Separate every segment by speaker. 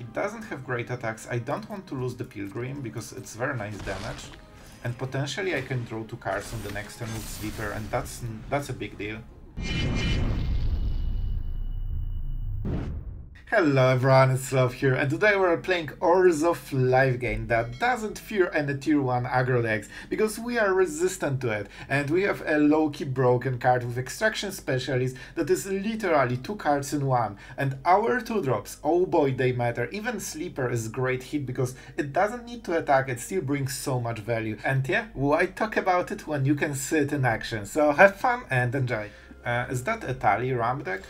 Speaker 1: It doesn't have great attacks. I don't want to lose the Pilgrim because it's very nice damage. And potentially I can draw two cards on the next turn with Sleeper and that's that's a big deal. Hello everyone, it's Sloth here, and today we're playing Orzhov Life game that doesn't fear any tier 1 aggro decks, because we are resistant to it, and we have a low-key broken card with Extraction Specialist that is literally two cards in one, and our 2 drops, oh boy they matter, even Sleeper is great hit because it doesn't need to attack, it still brings so much value, and yeah, why talk about it when you can see it in action, so have fun and enjoy. Uh, is that a Tali ramp deck?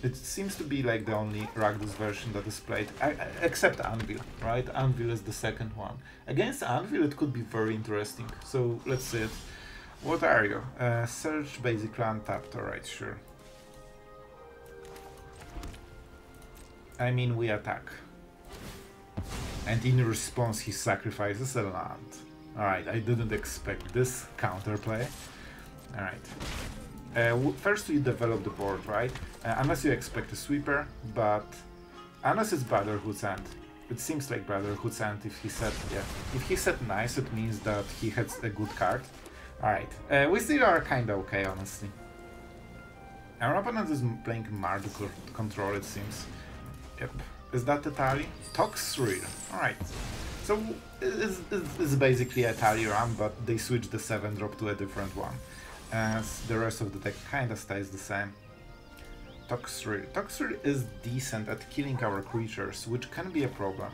Speaker 1: It seems to be like the only Rakdos version that is played, except Anvil, right? Anvil is the second one. Against Anvil it could be very interesting, so let's see it. What are you? Uh, search basically untapped, alright, sure. I mean, we attack. And in response he sacrifices a land. Alright, I didn't expect this counterplay. Alright. Uh, first you develop the board, right? Uh, unless you expect a sweeper, but unless it's Brotherhood's End. It seems like Brotherhood's End if he said, yeah. If he said nice, it means that he has a good card. Alright, uh, we still are kinda okay, honestly. Our opponent is playing Marduk control, it seems. Yep. Is that the tally? Toxrill. Alright. So, it's, it's, it's basically a tally run, but they switch the 7 drop to a different one as the rest of the deck kinda stays the same. Toxrill. Toxrill is decent at killing our creatures, which can be a problem.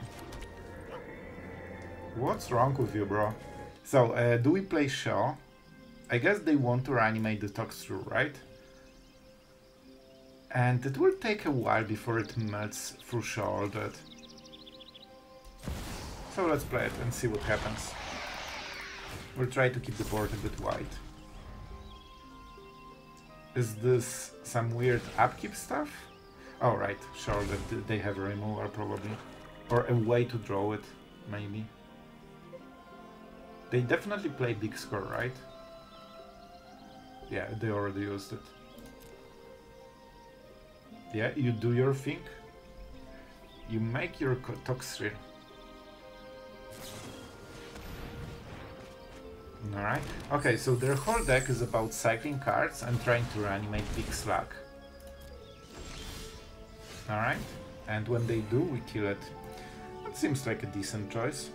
Speaker 1: What's wrong with you, bro? So, uh, do we play Shaw? I guess they want to reanimate the Toxrill, right? And it will take a while before it melts through Shaw that. So let's play it and see what happens. We'll try to keep the board a bit wide. Is this some weird upkeep stuff? Oh, right, sure, that they have a remover probably. Or a way to draw it, maybe. They definitely play big score, right? Yeah, they already used it. Yeah, you do your thing. You make your Toxrill. Alright. Okay, so their whole deck is about cycling cards and trying to reanimate Big Slug. Alright. And when they do, we kill it. That seems like a decent choice.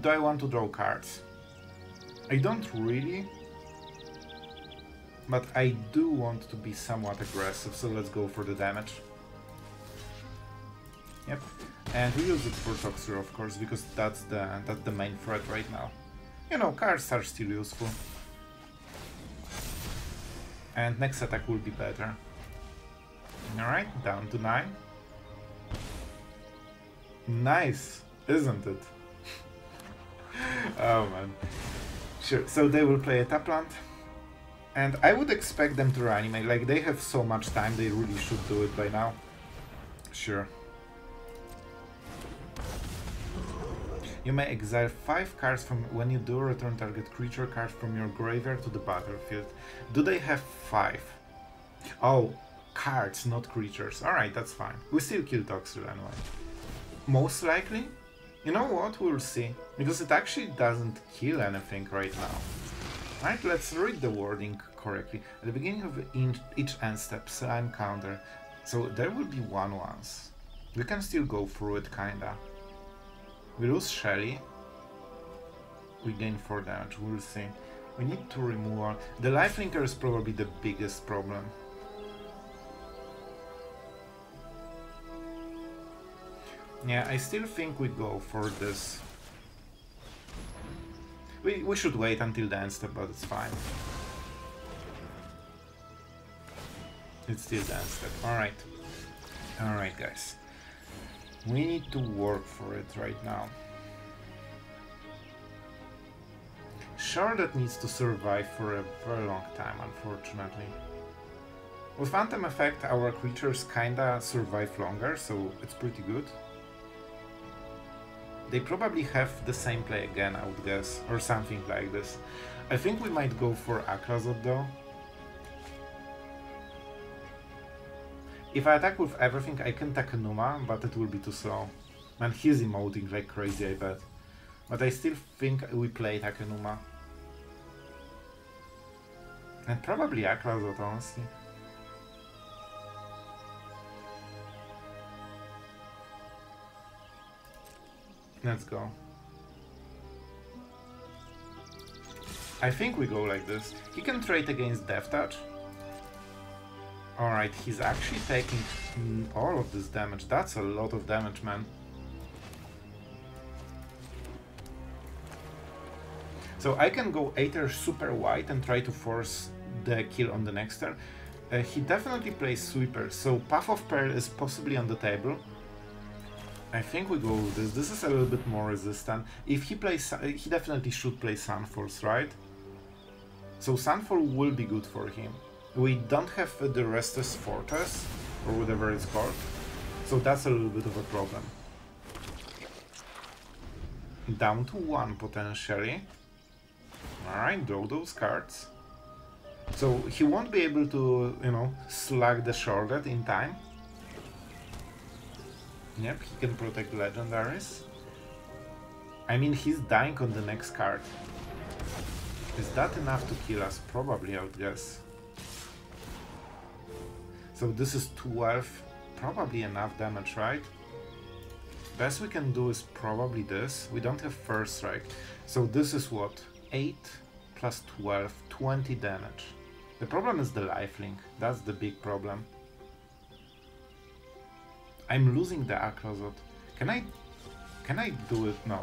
Speaker 1: Do I want to draw cards? I don't really. But I do want to be somewhat aggressive, so let's go for the damage. Yep. And we use it for Toxrill, of course, because that's the that's the main threat right now. You know, cards are still useful. And next attack will be better. Alright, down to 9. Nice, isn't it? oh man. Sure, so they will play a Tapland. And I would expect them to reanimate, like they have so much time, they really should do it by now. Sure. You may exile 5 cards from when you do return target creature card from your graveyard to the battlefield. Do they have 5? Oh, cards, not creatures. Alright, that's fine. We still kill Toxrill anyway. Most likely? You know what, we'll see. Because it actually doesn't kill anything right now. Alright, let's read the wording correctly. At the beginning of each end step, slime counter. So there will be one once. We can still go through it kinda. We lose Shelly. We gain 4 damage, we'll see. We need to remove our... The lifelinker is probably the biggest problem. Yeah, I still think we go for this. We, we should wait until the end step, but it's fine. It's still the end step. Alright. Alright, guys. We need to work for it right now. Charlotte needs to survive for a very long time, unfortunately. With Anthem Effect, our creatures kinda survive longer, so it's pretty good. They probably have the same play again, I would guess, or something like this. I think we might go for Aclazotz though. If I attack with everything, I can Takenuma, but it will be too slow. Man, he's emoting like crazy, I bet. But I still think we play Takenuma. And probably Aclazotz, honestly. Let's go. I think we go like this. He can trade against Death Touch. Alright, he's actually taking all of this damage. That's a lot of damage, man. So I can go Aether super wide and try to force the kill on the next turn. Uh, he definitely plays Sweeper, so Path of Peril is possibly on the table. I think we go with this. This is a little bit more resistant. If he plays, he definitely should play Sunfalls, right? So Sunfall will be good for him. We don't have the Restless Fortress, or whatever it's called, so that's a little bit of a problem. Down to one potentially. Alright, draw those cards. So he won't be able to, you know, slug the Sheoldred in time. Yep, he can protect legendaries. I mean, he's dying on the next card. Is that enough to kill us? Probably, I would guess. So this is 12, probably enough damage, right? Best we can do is probably this. We don't have first strike. So this is what? 8 plus 12, 20 damage. The problem is the lifelink. That's the big problem. I'm losing the Aclazotz. Can I... Can I do it? No.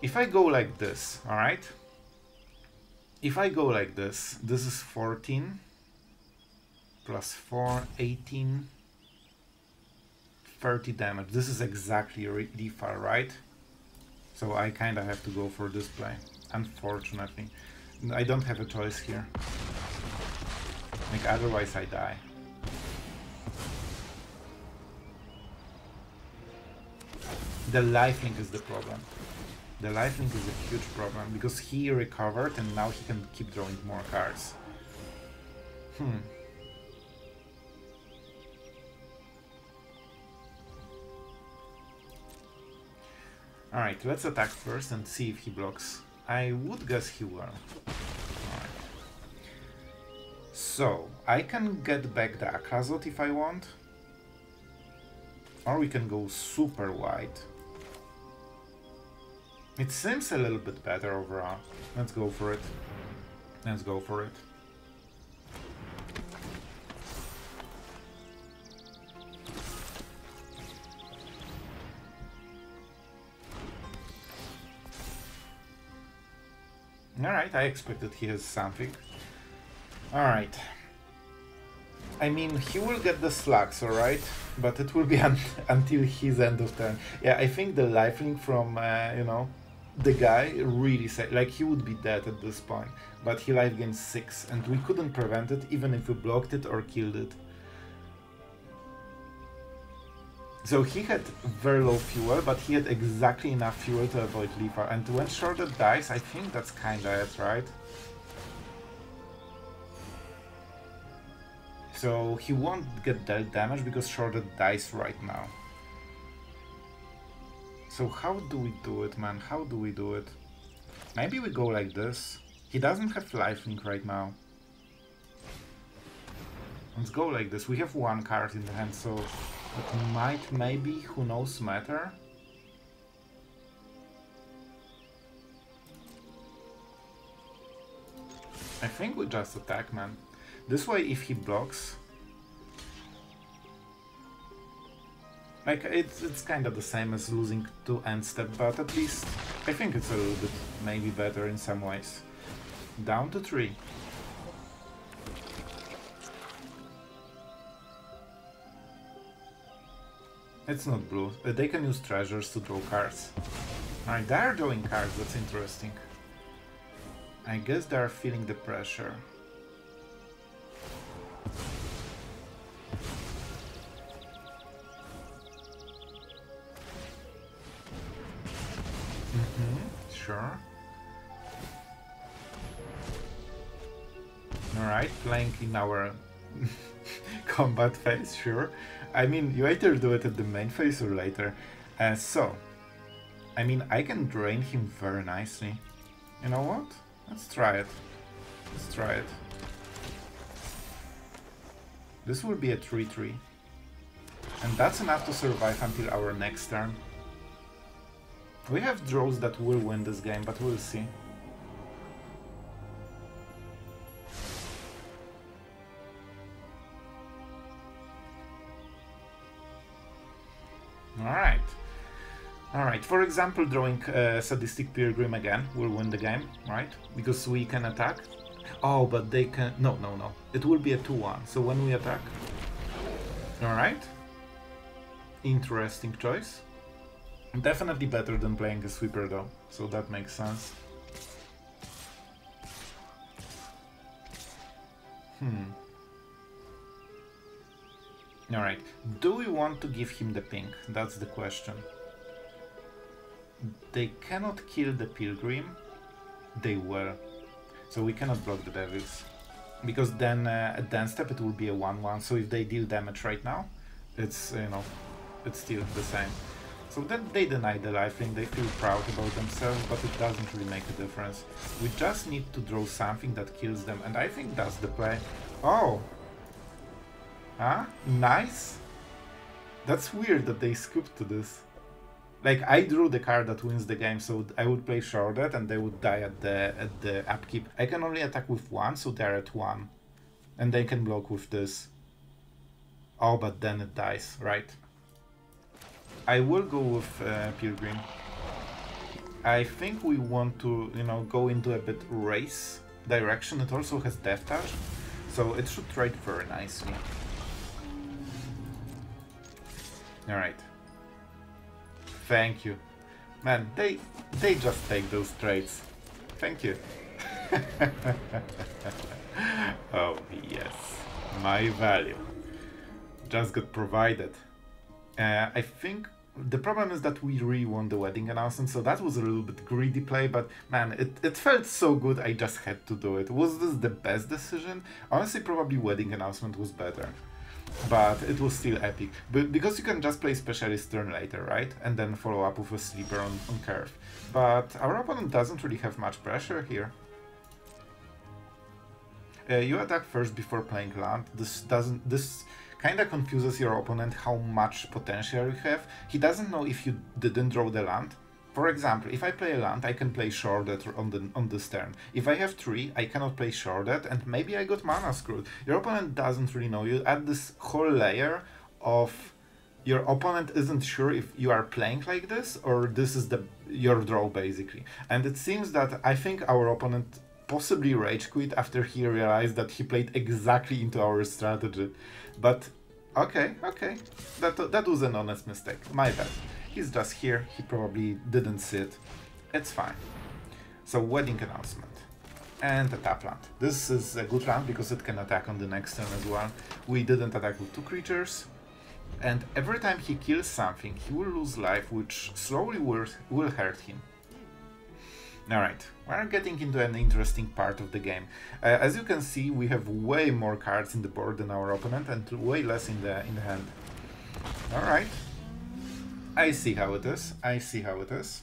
Speaker 1: If I go like this, alright? If I go like this, this is 14 plus 4, 18, 30 damage. This is exactly Lethal, right? So I kind of have to go for this play, unfortunately. I don't have a choice here. Like, otherwise I die. The lifelink is the problem. The lifelink is a huge problem, because he recovered and now he can keep drawing more cards. Hmm. Alright, let's attack first and see if he blocks. I would guess he will. Alright. So, I can get back the Aclazotz if I want. Or we can go super wide. It seems a little bit better overall. Let's go for it. Let's go for it. Alright, I expected he has something. Alright. I mean, he will get the slugs, alright? But it will be un until his end of turn. Yeah, I think the lifelink from, uh, you know, the guy really said, like, he would be dead at this point. But he life gained 6, and we couldn't prevent it even if we blocked it or killed it. So he had very low fuel, but he had exactly enough fuel to avoid lethal. And when Sheoldred dies, I think that's kinda it, right? So he won't get dealt damage because Sheoldred dies right now. So how do we do it, man? How do we do it? Maybe we go like this. He doesn't have lifelink right now. Let's go like this. We have one card in the hand, so it might, maybe, who knows, matter. I think we just attack, man. This way, if he blocks... Like, it's, it's kind of the same as losing to end step, but at least I think it's a little bit maybe better in some ways. Down to 3. It's not blue. Uh, they can use treasures to draw cards. Alright, they are drawing cards, that's interesting. I guess they are feeling the pressure. Mm -hmm, sure. Alright, playing in our combat phase, sure. I mean, you either do it at the main phase or later. Uh, so, I mean, I can drain him very nicely. You know what? Let's try it. Let's try it. This will be a 3-3. And that's enough to survive until our next turn. We have draws that will win this game, but we'll see. Alright, for example, drawing uh, Sadistic Pilgrim again will win the game, right? Because we can attack. Oh, but they can... No, no, no. It will be a 2-1, so when we attack... Alright. Interesting choice. Definitely better than playing a sweeper though, so that makes sense. Hmm. Alright, do we want to give him the pink? That's the question. They cannot kill the pilgrim. They will. So we cannot block the devils. Because then uh, at dance step it will be a 1-1, so if they deal damage right now, it's, you know, it's still the same. So then they deny the lifelink, they feel proud about themselves, but it doesn't really make a difference. We just need to draw something that kills them, and I think that's the play. Oh! Huh? Nice? That's weird that they scooped to this. Like, I drew the card that wins the game, so I would play Sheoldred and they would die at the at the upkeep. I can only attack with one, so they're at one. And they can block with this. Oh, but then it dies, right? I will go with uh, Pilgrim. I think we want to, you know, go into a bit race direction. It also has Death Touch, so it should trade very nicely. Alright. Thank you. Man, they they just take those trades. Thank you. oh, yes. My value. Just got provided. Uh, I think the problem is that we really want the wedding announcement, so that was a little bit greedy play, but man, it, it felt so good I just had to do it. Was this the best decision? Honestly, probably wedding announcement was better. But it was still epic. But because you can just play specialist turn later, right? And then follow up with a sleeper on, on curve. But our opponent doesn't really have much pressure here. Uh, you attack first before playing land. This doesn't this kinda confuses your opponent how much potential you have. He doesn't know if you didn't draw the land. For example, if I play a land, I can play Sheoldred on the on this turn. If I have three, I cannot play Sheoldred, and maybe I got mana screwed. Your opponent doesn't really know. You add this whole layer of your opponent isn't sure if you are playing like this or this is the your draw basically. And it seems that I think our opponent possibly rage quit after he realized that he played exactly into our strategy. But okay, okay, that that was an honest mistake. My bad. He's just here, he probably didn't see it. It's fine. So, wedding announcement. And a tap land. This is a good land because it can attack on the next turn as well. We didn't attack with two creatures. And every time he kills something, he will lose life, which slowly will, will hurt him. Alright, we're getting into an interesting part of the game. Uh, as you can see, we have way more cards in the board than our opponent and way less in the, in the hand. Alright, I see how it is. I see how it is.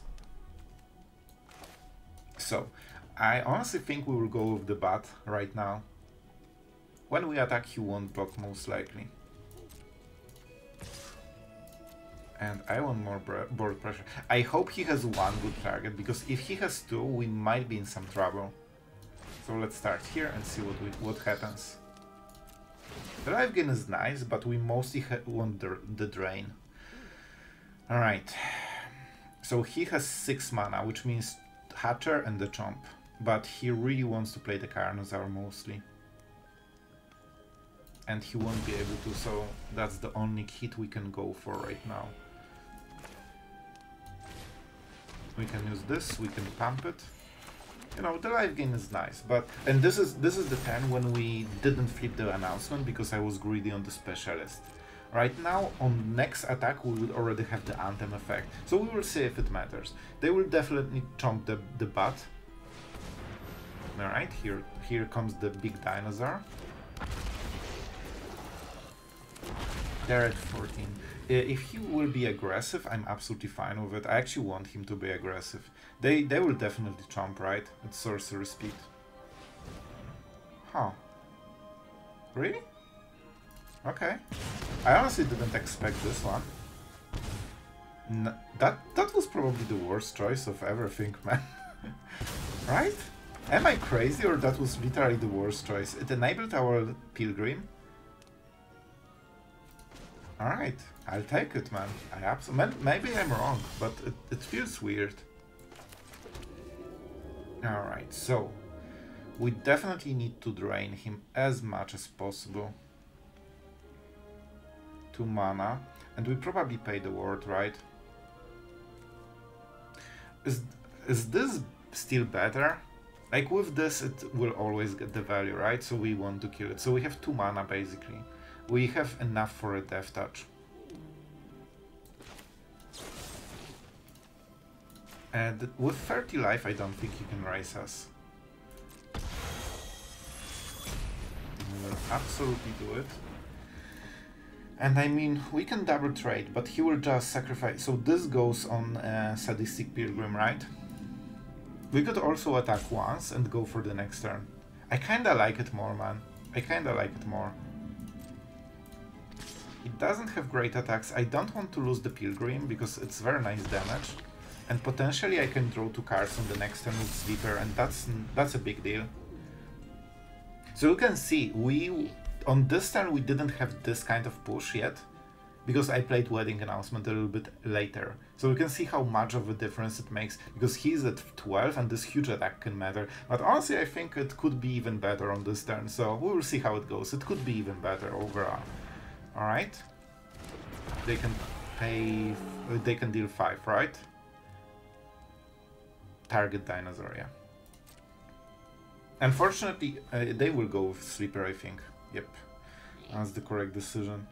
Speaker 1: So, I honestly think we will go with the bat right now. When we attack, he won't block most likely. And I want more board pressure. I hope he has one good target, because if he has two, we might be in some trouble. So let's start here and see what we, what happens. The life gain is nice, but we mostly want the, the drain. Alright. So he has 6 mana, which means Hatcher and the Chomp. But he really wants to play the Carnosaur mostly. And he won't be able to, so that's the only hit we can go for right now. We can use this, we can pump it. You know, the life gain is nice, but... And this is this is the time when we didn't flip the announcement because I was greedy on the specialist. Right now, on next attack, we will already have the Anthem effect, so we will see if it matters. They will definitely chomp the, the butt. Alright, here, here comes the big dinosaur. They're at 14. Uh, if he will be aggressive, I'm absolutely fine with it. I actually want him to be aggressive. They they will definitely chomp, right? At sorcery speed. Huh. Really? Okay. I honestly didn't expect this one. That that was probably the worst choice of everything, man. right? Am I crazy or that was literally the worst choice? It enabled our pilgrim. Alright, I'll take it, man. I absolutely maybe I'm wrong, but it, it feels weird. Alright, so we definitely need to drain him as much as possible. Two mana. And we probably pay the ward, right? Is, is this still better? Like with this, it will always get the value, right? So we want to kill it. So we have two mana, basically. We have enough for a death touch. And with 30 life, I don't think you can raise us. He will absolutely do it. And I mean, we can double trade, but he will just sacrifice. So this goes on uh, Sadistic Pilgrim, right? We could also attack once and go for the next turn. I kinda like it more, man. I kinda like it more. It doesn't have great attacks. I don't want to lose the Pilgrim because it's very nice damage. And potentially I can draw two cards on the next turn with Sleeper and that's that's a big deal. So you can see, we on this turn we didn't have this kind of push yet, because I played Wedding Announcement a little bit later. So you can see how much of a difference it makes, because he's at 12 and this huge attack can matter. But honestly, I think it could be even better on this turn, so we will see how it goes. It could be even better overall. Alright. They can pay... they can deal 5, right? Target dinosaur, yeah. Unfortunately, uh, they will go with Sleeper, I think. Yep, that's the correct decision.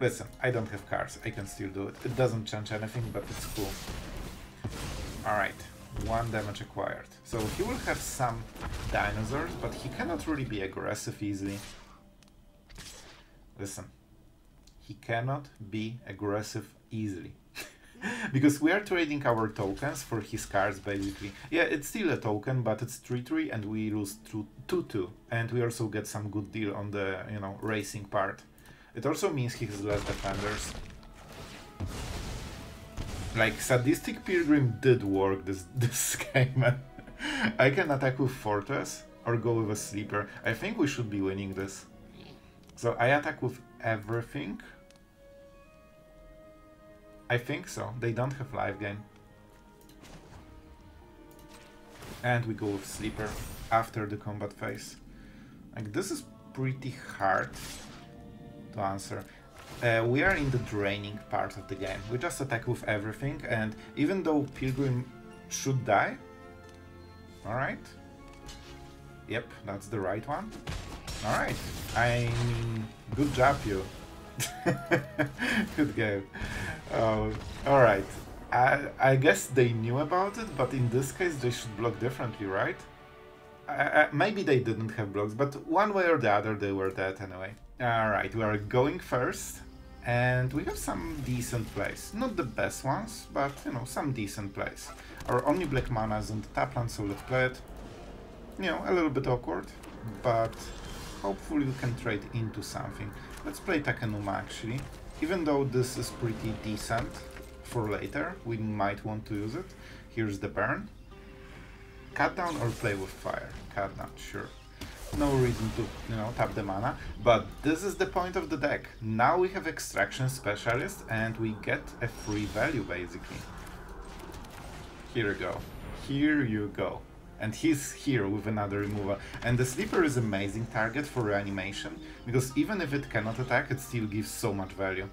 Speaker 1: Listen, I don't have cars, I can still do it. It doesn't change anything, but it's cool. Alright, one damage acquired. So he will have some dinosaurs, but he cannot really be aggressive easily. Listen, he cannot be aggressive easily. because we are trading our tokens for his cards basically. Yeah, it's still a token, but it's 3-3 and we lose 2-2. And we also get some good deal on the, you know, racing part. It also means he has less defenders. Like, Sadistic Pilgrim did work this, this game. I can attack with Fortress or go with a Sleeper. I think we should be winning this. So I attack with everything. I think so. They don't have live gain. And we go with Sleeper after the combat phase. Like, this is pretty hard to answer. Uh, we are in the draining part of the game. We just attack with everything, and even though Pilgrim should die... Alright. Yep, that's the right one. Alright. I mean, good job, you. good game. Uh, Alright. I, I guess they knew about it, but in this case they should block differently, right? I, maybe they didn't have blocks, but one way or the other they were dead anyway. Alright, we are going first, and we have some decent plays. Not the best ones, but, you know, some decent plays. Our only black mana is on the tapland, so let's play it. You know, a little bit awkward, but hopefully we can trade into something. Let's play Takenuma actually. Even though this is pretty decent for later, we might want to use it. Here's the burn. Cut down or play with fire. Cut down, sure. No reason to, you know, tap the mana. But this is the point of the deck. Now we have Extraction Specialist and we get a free value basically. Here you go. Here you go and he's here with another removal. And the Sleeper is amazing target for reanimation, because even if it cannot attack, it still gives so much value.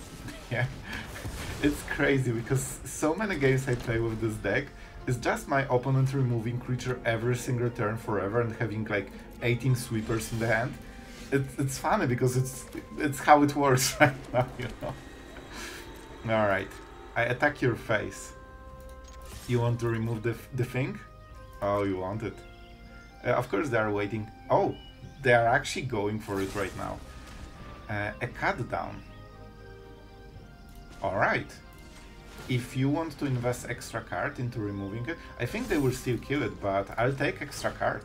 Speaker 1: yeah, it's crazy, because so many games I play with this deck, it's just my opponent removing creature every single turn forever and having like 18 sweepers in the hand. It, it's funny because it's it's how it works right now, you know. Alright, I attack your face. You want to remove the, the thing? Oh, you want it. Uh, of course they are waiting. Oh, they are actually going for it right now. Uh, a cut down. Alright. If you want to invest extra card into removing it, I think they will still kill it, but I'll take extra card.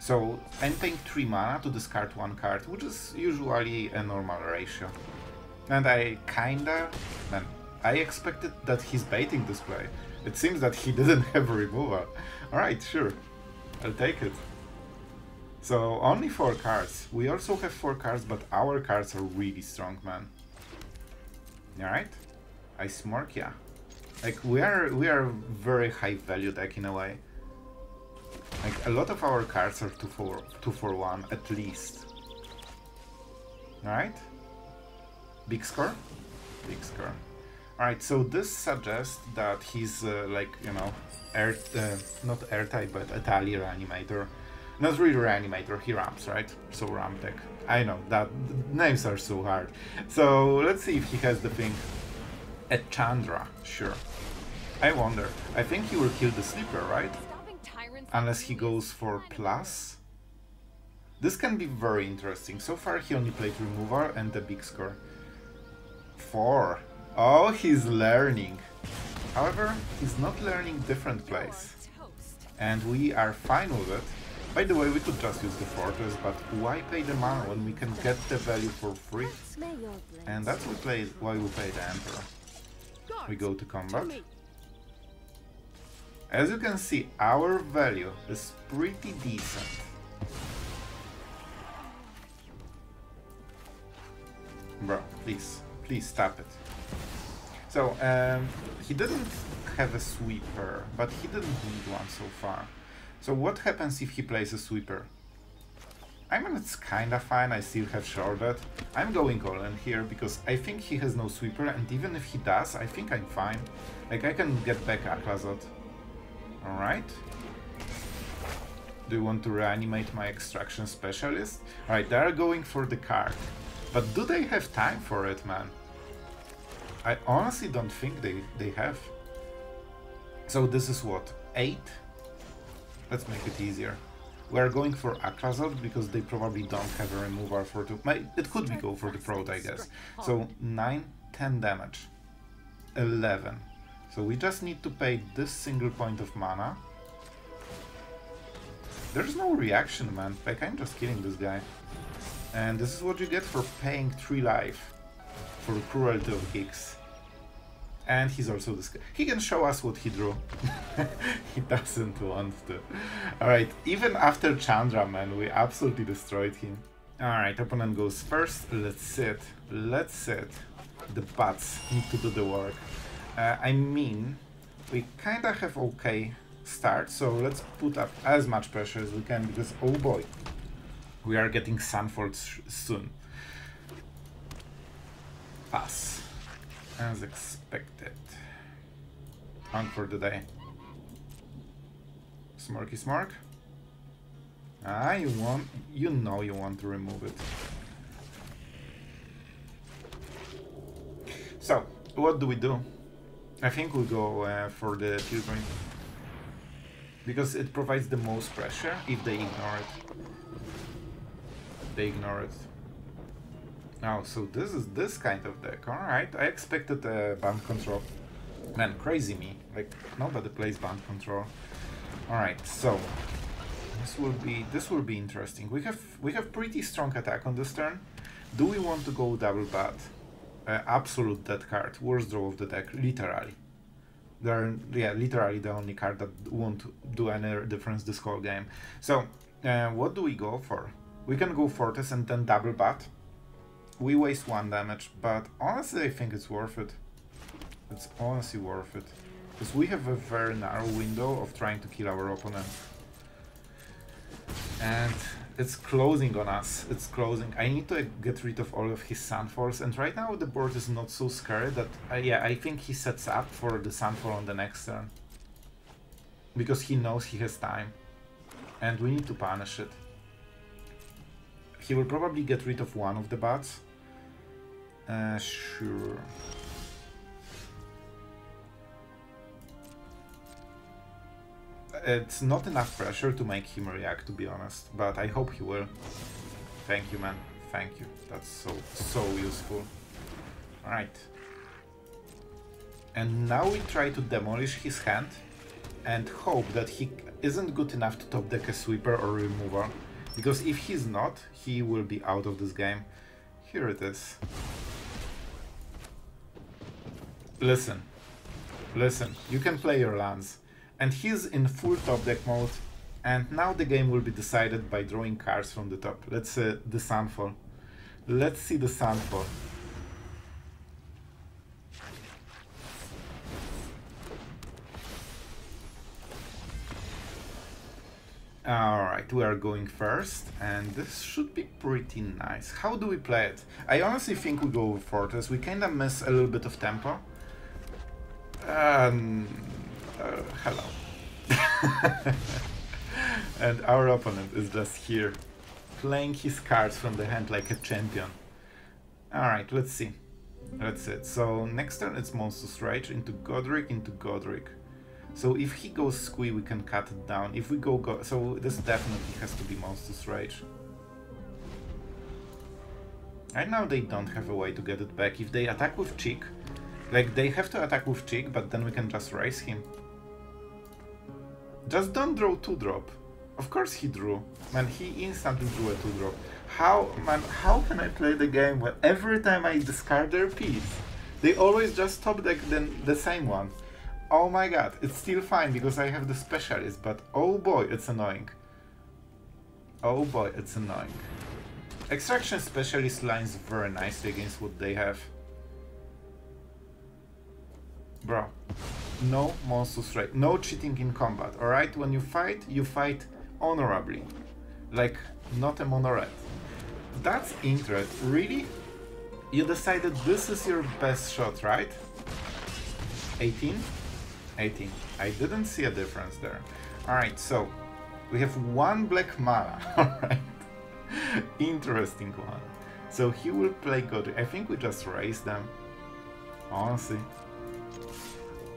Speaker 1: So I'm paying 3 mana to discard one card, which is usually a normal ratio. And I kinda... Man, I expected that he's baiting this play. It seems that he didn't have a removal. Alright, sure. I'll take it. So only 4 cards. We also have 4 cards, but our cards are really strong, man. Alright? I Mark, yeah. Like we are we are very high value deck in a way. Like, a lot of our cards are 2 for, two for 1, at least. Alright? Big score? Big score. Alright, so this suggests that he's, uh, like, you know, air, uh, not airtight, but Etali reanimator. Not really reanimator, he ramps, right? So ramp deck. I know, that names are so hard. So let's see if he has the thing. A Chandra, sure. I wonder. I think he will kill the sleeper, right? unless he goes for plus. This can be very interesting. So far he only played removal and the big score. Four. Oh, he's learning. However, he's not learning different plays. And we are fine with it. By the way, we could just use the fortress, but why pay the mana when we can get the value for free? And that's why we play the Emperor. We go to combat. As you can see, our value is pretty decent. Bro, please, please stop it. So, um, he didn't have a sweeper, but he didn't need one so far. So what happens if he plays a sweeper? I mean, it's kinda fine, I still have shorted. I'm going all in here because I think he has no sweeper, and even if he does, I think I'm fine. Like, I can get back Aclazotz. Alright. Do you want to reanimate my extraction specialist? Alright, they're going for the card. But do they have time for it, man? I honestly don't think they, they have. So this is what? 8? Let's make it easier. We're going for Aclazotz because they probably don't have a removal for two. It could be go for the Throat, I guess. So 9, 10 damage. 11. So we just need to pay this single point of mana. There's no reaction, man. Like, I'm just killing this guy. And this is what you get for paying 3 life for cruelty of Gix. And he's also this. He can show us what he drew. he doesn't want to. Alright, even after Chandra, man, we absolutely destroyed him. Alright, opponent goes first. Let's sit. Let's sit. The bats need to do the work. Uh, I mean, we kinda have okay start, so let's put up as much pressure as we can, because oh boy, we are getting Sunfall soon. Pass. As expected. On for the day. Smarky Smark. Ah, you want, you know you want to remove it. So, what do we do? I think we'll go uh, for the Pilgrim. Because it provides the most pressure if they ignore it. They ignore it. Oh, so this is this kind of deck. Alright, I expected a band control. Man, crazy me. Like, nobody plays band control. Alright, so this will be this will be interesting. We have we have pretty strong attack on this turn. Do we want to go double bat? uh, absolute dead card, worst draw of the deck, literally. They're yeah, literally the only card that won't do any difference this whole game. So, uh, what do we go for? We can go Fortress and then double bat. We waste one damage, but honestly I think it's worth it. It's honestly worth it. Because we have a very narrow window of trying to kill our opponent. And it's closing on us. It's closing. I need to get rid of all of his Sunfalls, and right now the board is not so scary that, uh, yeah, I think he sets up for the Sunfall on the next turn. Because he knows he has time. And we need to punish it. He will probably get rid of one of the bats. Uh, sure. it's not enough pressure to make him react, to be honest, but I hope he will. Thank you, man. Thank you. That's so, so useful. Alright. And now we try to demolish his hand and hope that he isn't good enough to top deck a sweeper or remover. Because if he's not, he will be out of this game. Here it is. Listen. Listen, you can play your lands. And he's in full top deck mode. And now the game will be decided by drawing cards from the top. Let's uh, the Sunfall. Let's see the Sunfall. Alright, we are going first, and this should be pretty nice. How do we play it? I honestly think we go with Fortress. We kinda miss a little bit of tempo. Um, uh, hello. and our opponent is just here, playing his cards from the hand like a champion. Alright, let's see. That's it. So next turn it's Monstrous Rage into Goddric, into Goddric. So if he goes Squee, we can cut it down. If we go, go so this definitely has to be Monstrous Rage. Right now they don't have a way to get it back. If they attack with Cheek, like they have to attack with Cheek, but then we can just raise him. Just don't draw 2-drop. Of course he drew. Man, he instantly drew a 2-drop. How, man, how can I play the game when every time I discard their piece, they always just top deck the, the same one. Oh my god, it's still fine because I have the specialist, but oh boy, it's annoying. Oh boy, it's annoying. Extraction specialist lines very nicely against what they have. Bro, no monstrous right, no cheating in combat, alright? When you fight, you fight honorably. Like, not a mono red. That's interesting. Really? You decided this is your best shot, right? 18? 18. I didn't see a difference there. Alright, so we have one black mana. Alright. Interesting one. So he will play Goddric. I think we just raise them. Honestly.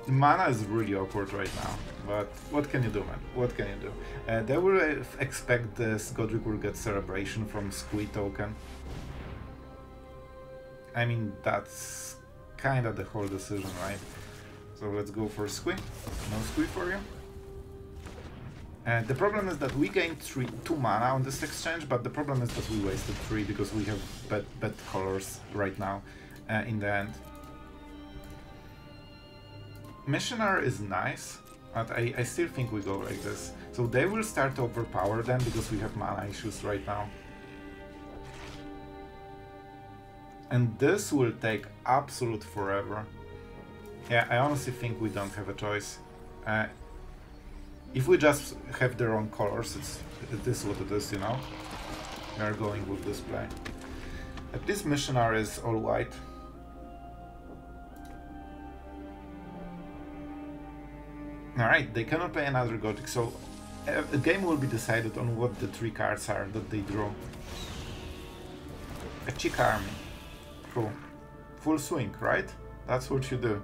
Speaker 1: Mana is really awkward right now. But what can you do, man? What can you do? Uh, they will uh, expect this Goddric will get Celebration from Squee token. I mean, that's kind of the whole decision, right? So let's go for Squee. No Squee for you. And the problem is that we gained three, 2 mana on this exchange, but the problem is that we wasted 3 because we have bad, bad colors right now uh, in the end. Missioner is nice, but I, I still think we go like this. So they will start to overpower them because we have mana issues right now. And this will take absolute forever. Yeah, I honestly think we don't have a choice. Uh, if we just have the wrong colors, it's, it is what it is, you know? We are going with this play. At least missionary is all white. Alright, they cannot play another Gothic, so uh, the game will be decided on what the three cards are that they draw. A Cheek Army. Cool. Full swing, right? That's what you do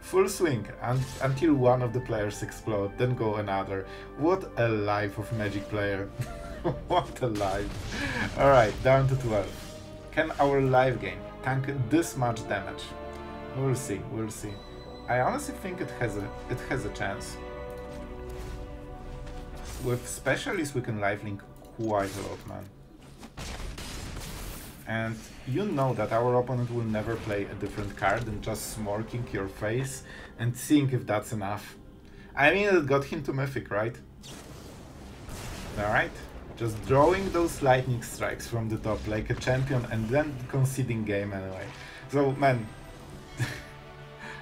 Speaker 1: full swing and, until one of the players explode, then go another. What a life of Magic player. what a life. Alright, down to 12. Can our live game tank this much damage? We'll see, we'll see. I honestly think it has a it has a chance. With specialists we can lifelink quite a lot, man. And you know that our opponent will never play a different card than just smirking your face and seeing if that's enough. I mean, it got him to Mythic, right? Alright, just drawing those lightning strikes from the top like a champion and then conceding game anyway. So, man,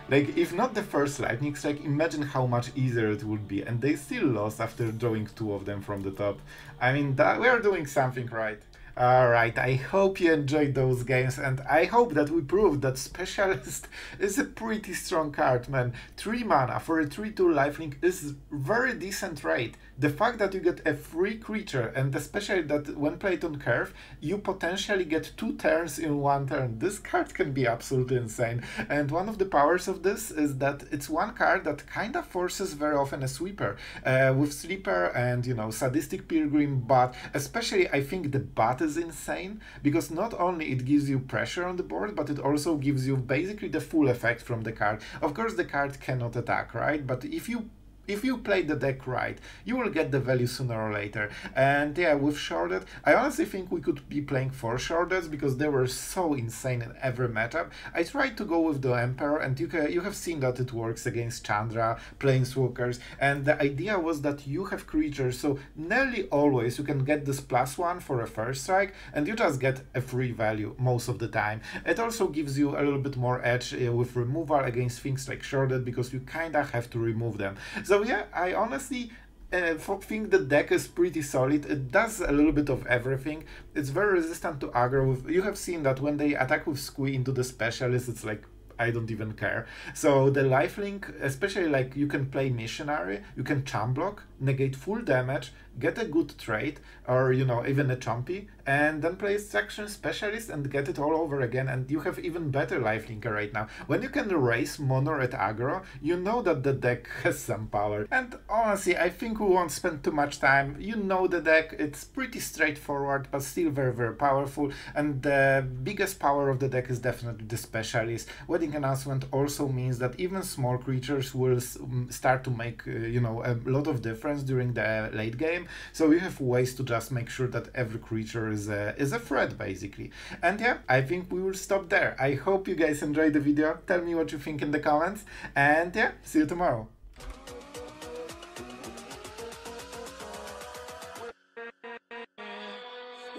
Speaker 1: like, if not the first lightning strike, imagine how much easier it would be. And they still lost after drawing two of them from the top. I mean, that, we're doing something right. Alright, I hope you enjoyed those games and I hope that we proved that Specialist is a pretty strong card, man. 3 mana for a 3-2 lifelink is very decent rate. The fact that you get a free creature, and especially that when played on curve, you potentially get two turns in one turn. This card can be absolutely insane. And one of the powers of this is that it's one card that kind of forces very often a sweeper uh, with sleeper and you know sadistic pilgrim, but especially I think the bat is insane because not only it gives you pressure on the board, but it also gives you basically the full effect from the card. Of course, the card cannot attack, right? But if you if you play the deck right, you will get the value sooner or later. And yeah, with Sheoldred, I honestly think we could be playing four Sheoldreds because they were so insane in every matchup. I tried to go with the Emperor, and you, can, you have seen that it works against Chandra, Planeswalkers, and the idea was that you have creatures, so nearly always you can get this plus one for a first strike, and you just get a free value most of the time. It also gives you a little bit more edge uh, with removal against things like Sheoldred because you kinda have to remove them. So so yeah, I honestly uh, think the deck is pretty solid. It does a little bit of everything. It's very resistant to aggro. With, you have seen that when they attack with Squee into the specialist, it's like I don't even care. So the lifelink, especially like you can play missionary, you can chump block, negate full damage, get a good trade, or you know, even a chumpy, and then play Extraction Specialist and get it all over again. And you have even better lifelinker right now. When you can raise mono at aggro, you know that the deck has some power. And honestly, I think we won't spend too much time. You know the deck, it's pretty straightforward, but still very, very powerful. And the biggest power of the deck is definitely the specialist. Wedding announcement also means that even small creatures will start to make, uh, you know, a lot of difference during the late game. So you have ways to just make sure that every creature is a, is a threat basically. And yeah, I think we will stop there. I hope you guys enjoyed the video. Tell me what you think in the comments. And yeah, see you tomorrow.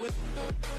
Speaker 1: With